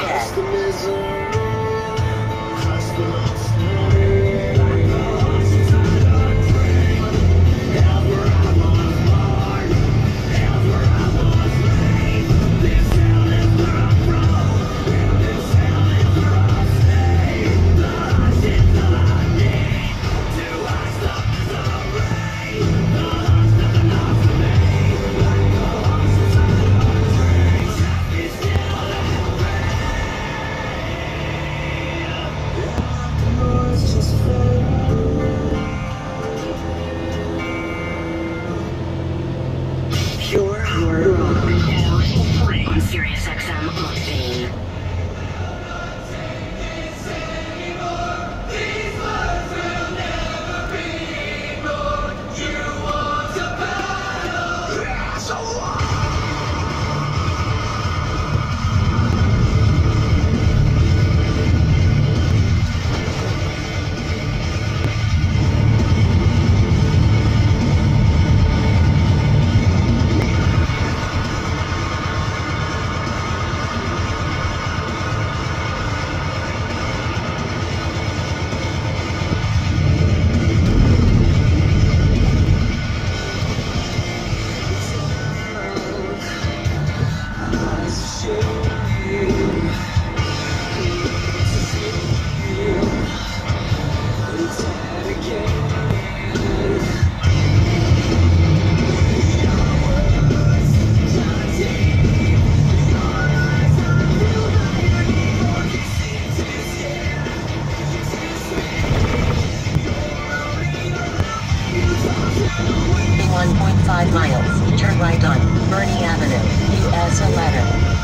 Where? SiriusXM. 5 miles, turn right on Bernie Avenue, US 11.